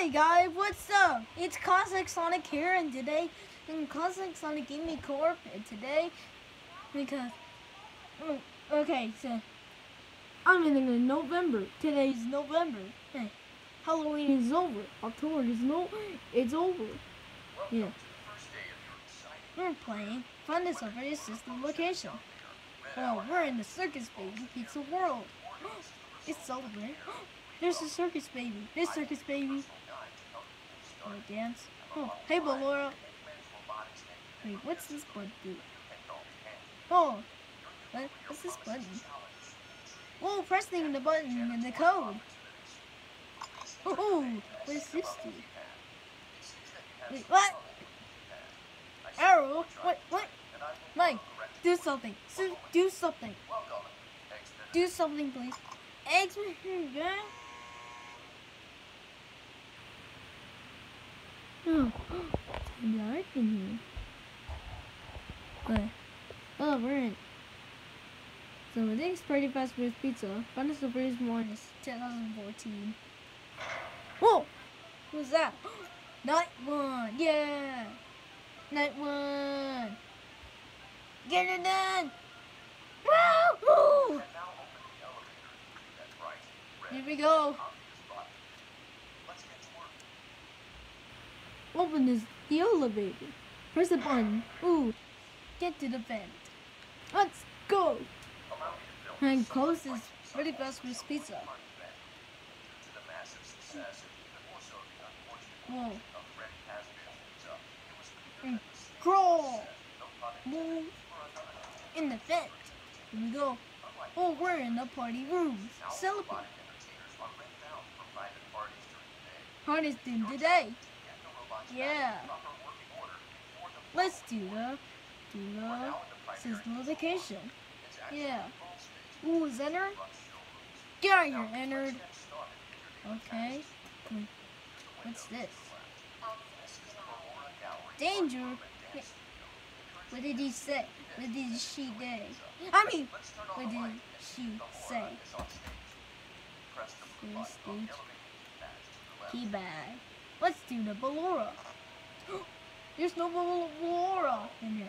Hey guys, what's up? It's Cosmic Sonic here, and today, in Cosmic Sonic Gaming Corp, and today, because, oh, okay, so, I'm in November. Today's November. Hey, Halloween is over. October is no, it's over. Yeah. We're playing Find Fun Discovery System Location. Well, we're in the Circus Baby Pizza World. It's celebrating. There's a circus baby. This circus baby. Oh, dance. Oh, hey, Ballora. Wait, what's this button do? Oh, what? What's this button? Oh, pressing the button and the code. Oh, what does this do? Wait, what? Arrow? What? What? Mike, do something. So, do something. Do something, please. X-Men, guy. Oh, it's dark in here. But, oh, we're in. So, the next Party Fast Food Pizza, Finest of British Mornings, 2014. Whoa! Who's that? Night one! Yeah! Night one! Get it done! Woo! Here we go. Open this the elevator. Press the button. Ooh. Get to the vent. Let's go. And close this really fast with pizza. Whoa. And crawl. Move. In the vent. Here we go. Oh, we're in the party room. Celebrate. Hardest thing today. Yeah. Let's do the do the sizzle vacation. Yeah. Ooh, is Ennard? Get out here. Okay. What's this? Danger. What did he say? What did she say? I mean, what did she say? First. Key bag. Let's do the Ballora. There's no Ballora in here.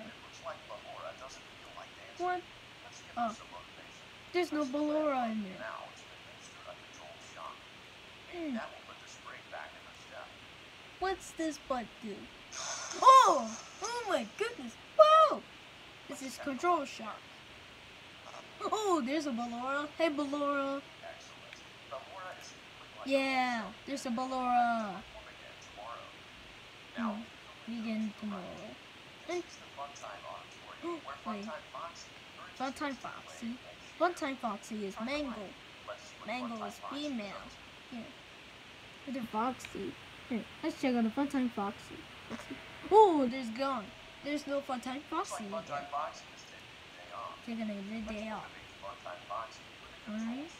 What? Oh. There's no Ballora in there. Hmm. What's this butt do? Oh! Oh my goodness! Whoa! This is control shock. Oh, there's a Ballora. Hey, Ballora. Yeah, there's a Ballora. Hmm. Begin tomorrow. Oh, wait. Funtime Foxy. Fun time Foxy is Mango. Mango is female. Here. Look at Foxy. Here, let's check out the Fun Time Foxy. Oh, there's gone. There's no Fun Time Foxy. Taking a good day off. Alright.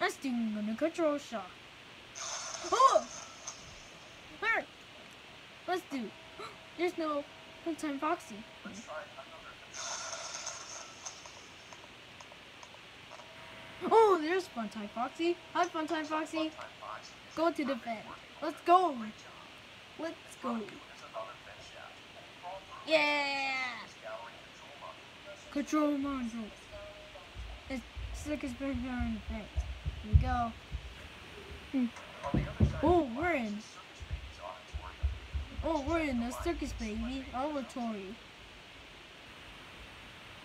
Let's do the control shock. Oh! Let's do. it. There's no Funtime Foxy. Oh, there's Funtime Foxy. Hi, Funtime Foxy. Go to the vent. Let's go. Let's go. Yeah. Control module. It's in the vent. Here we go. Hmm. Oh, we're in. Oh, we're in the circus baby laboratory.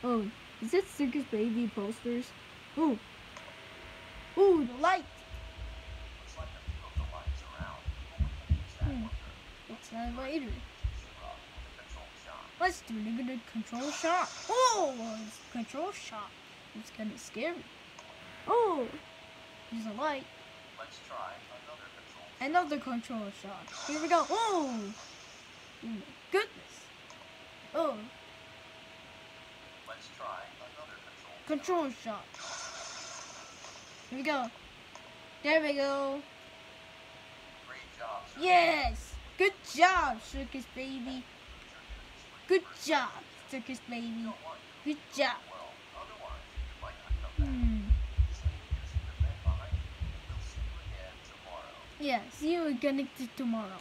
Oh, is it circus baby posters? Ooh. Ooh, the light. Hmm. It's an elevator. Let's do the control shot. Oh, it's control shot. It's kind of scary. Oh, there's a light. Another control shot. Here we go. Oh, oh my mm, goodness. Oh, control shot. Here we go. There we go. Yes. Good job, circus baby. Good job, circus baby. Good job. Yeah, see you again tomorrow.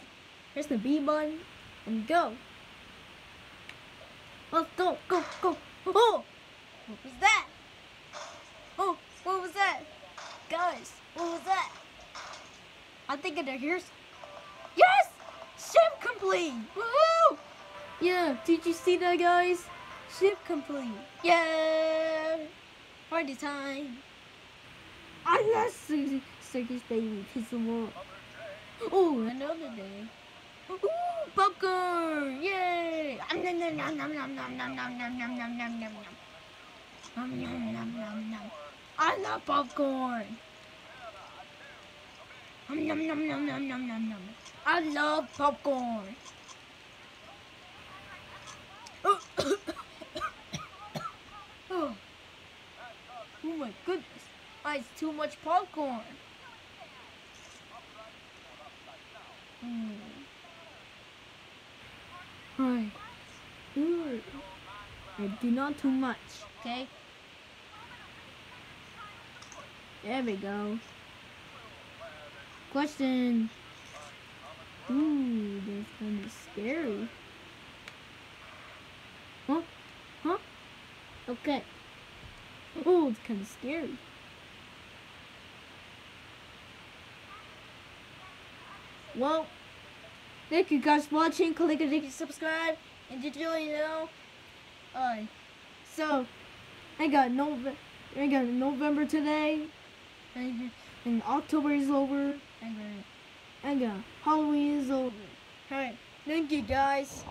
Here's the B button and go. Let's go, go, go. Oh! What was that? Oh, what was that? Guys, what was that? I think I hear. Yes! Ship complete! Woohoo! Yeah, did you see that, guys? Ship complete. Yeah! Party time. I love Circus, circus Baby. Them off. Oh, another day. Ooh, popcorn! Yay! Um, nom, nom, nom, nom, nom, nom, nom, nom, nom, nom, nom, nom, nom. Um, nom, nom, nom, nom. I love popcorn. Um, nom, nom, nom, nom, nom, nom, nom. I love popcorn. oh. oh my goodness. I ate too much popcorn. Hmm. Hi. Ooh. I do not too much, okay? There we go. Question. Ooh, that's kind of scary. Huh? Huh? Okay. Oh, it's kind of scary. Well, thank you guys for watching. Click and and subscribe. And did you know? Uh, so I got Nov I got November today. And, October is over. And, I got Halloween is over. Alright, thank you guys.